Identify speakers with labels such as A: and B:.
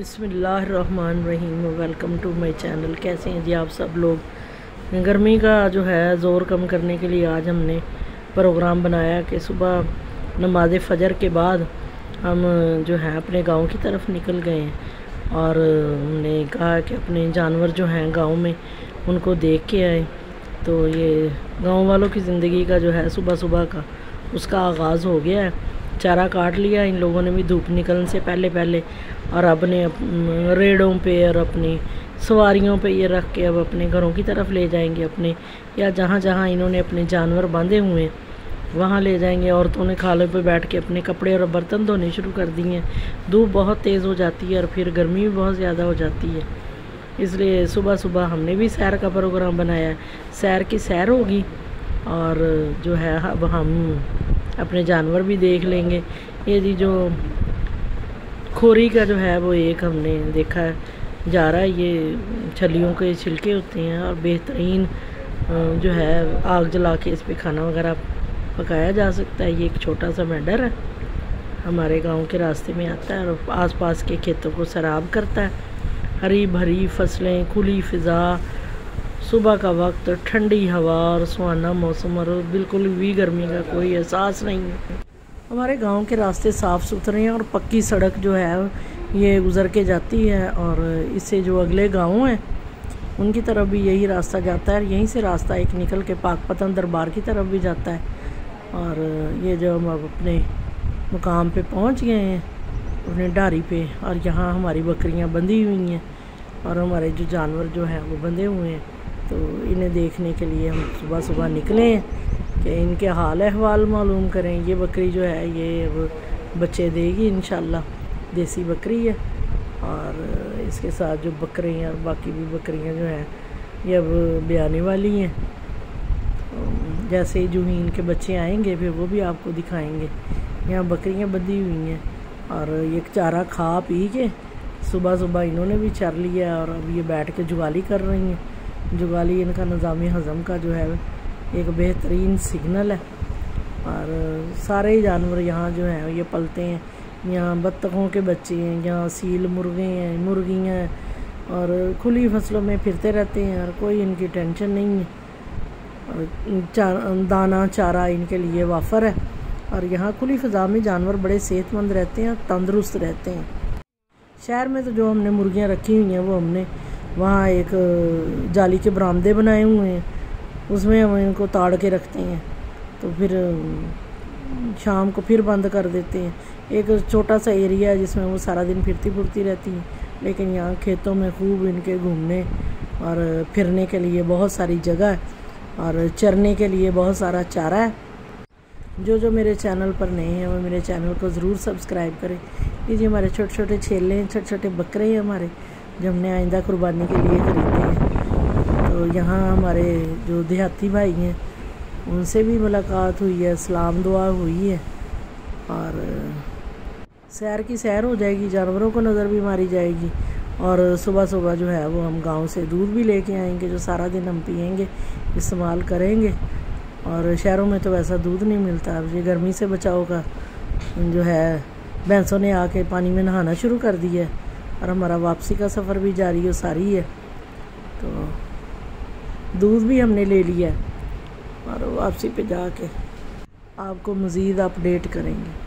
A: बिसमीम welcome to my channel. कैसे हैं जी आप सब लोग? गर्मी का जो है, ज़ोर कम करने के लिए आज हमने प्रोग्राम बनाया कि सुबह नमाज़ फ़जर के बाद हम जो है, अपने गाँव की तरफ़ निकल गए हैं। और हमने कहा कि अपने जानवर जो हैं गाँव में, उनको देख के आए। तो ये गाँव वालों की ज़िंदगी का जो है, सुबह सुबह का उसका आगाज़ हो गया है। चारा काट लिया, इन लोगों ने भी धूप निकलने से पहले पहले और अपने रेड़ों पे और अपनी सवारियों पे ये रख के अब अपने घरों की तरफ़ ले जाएँगे अपने, या जहाँ जहाँ इन्होंने अपने जानवर बांधे हुए हैं, वहाँ ले जाएँगे। औरतों ने खालों पे बैठ के अपने कपड़े और बर्तन धोने शुरू कर दिए हैं। धूप बहुत तेज़ हो जाती है और फिर गर्मी भी बहुत ज़्यादा हो जाती है। इसलिए सुबह सुबह हमने भी सैर का प्रोग्राम बनाया है। सैर की सैर होगी और जो है, अब हम अपने जानवर भी देख लेंगे। ये जी जो खोरी का जो है वो एक हमने देखा जा रहा है, ये छलियों के छिलके होते हैं और बेहतरीन जो है आग जला के इस पर खाना वगैरह पकाया जा सकता है। ये एक छोटा सा मैडर है, हमारे गाँव के रास्ते में आता है और आसपास के खेतों को सराब करता है। हरी भरी फ़सलें, खुली फ़िज़ा, सुबह का वक्त, ठंडी हवा और सुहाना मौसम और बिल्कुल भी गर्मी का कोई एहसास नहीं है। हमारे गाँव के रास्ते साफ़ सुथरे हैं और पक्की सड़क जो है, ये गुज़र के जाती है और इससे जो अगले गाँव हैं, उनकी तरफ़ भी यही रास्ता जाता है यहीं से रास्ता एक निकल के पाकपतन दरबार की तरफ़ भी जाता है। और ये जो हम अब अपने मुकाम पे पहुँच गए हैं, अपने डारी पे, और यहाँ हमारी बकरियाँ बंधी हुई हैं, और हमारे जो जानवर जो हैं, वो बंधे हुए हैं तो इन्हें देखने के लिए हम सुबह सुबह निकले हैं। कि इनके हाल अहवाल मालूम करें। ये बकरी जो है, ये अब बच्चे देगी इन देसी बकरी है। और इसके साथ जो बकरे और बाकी भी बकरियाँ जो हैं, ये अब ब्याने वाली हैं। जैसे ही जो ही इनके बच्चे आएँगे, फिर वो भी आपको दिखाएँगे। यहाँ बकरियाँ बंधी हुई हैं और ये चारा खा पी के सुबह सुबह इन्होंने भी चर लिया और अब ये बैठ के जुगाली कर रही हैं। जुगाली इनका निज़ाम हज़म का जो है एक बेहतरीन सिग्नल है। और सारे जानवर यहाँ जो हैं, ये पलते हैं। यहाँ बत्तखों के बच्चे हैं, यहाँ सील मुर्गे हैं, मुर्गियाँ हैं। और खुली फ़सलों में फिरते रहते हैं और कोई इनकी टेंशन नहीं है। और चार, दाना, चारा इनके लिए वाफर है। और यहाँ खुली फ़ज़ा में जानवर बड़े सेहतमंद रहते हैं और तंदुरुस्त रहते हैं। शहर में तो जो हमने मुर्गियाँ रखी हुई हैं, वो हमने वहाँ एक, जाली के बरामदे बनाए हुए हैं। उसमें हम इनको ताड़ के रखते हैं। तो फिर, शाम को फिर बंद कर देते हैं। एक छोटा सा एरिया है जिसमें वो सारा दिन फिरती फुरती रहती हैं। लेकिन यहाँ खेतों में खूब इनके घूमने और फिरने के लिए बहुत सारी जगह है और चरने के लिए बहुत सारा चारा है। जो जो मेरे चैनल पर नए हैं, वो मेरे चैनल को ज़रूर सब्सक्राइब करें। ये जो हमारे छोटे छोटे छेले हैं छोटे छोटे बकरे हैं हमारे, जो हमने आइंदा कुर्बानी के लिए ख़रीदे हैं। तो यहाँ हमारे जो देहाती भाई हैं, उनसे भी मुलाकात हुई है, सलाम दुआ हुई है। और सैर की सैर हो जाएगी, जानवरों को नज़र भी मारी जाएगी। और सुबह सुबह जो है, वो हम गाँव से दूध भी लेके आएँगे, जो सारा दिन हम पियेंगे, इस्तेमाल करेंगे। और शहरों में तो वैसा दूध नहीं मिलता। अब ये गर्मी से बचाव का जो है, भैंसों ने आके पानी में नहाना शुरू कर दिया है। और हमारा वापसी का सफ़र भी जारी हो सारी है। दूध भी हमने ले लिया और वापसी पे जाके आपको मज़ीद अपडेट करेंगे।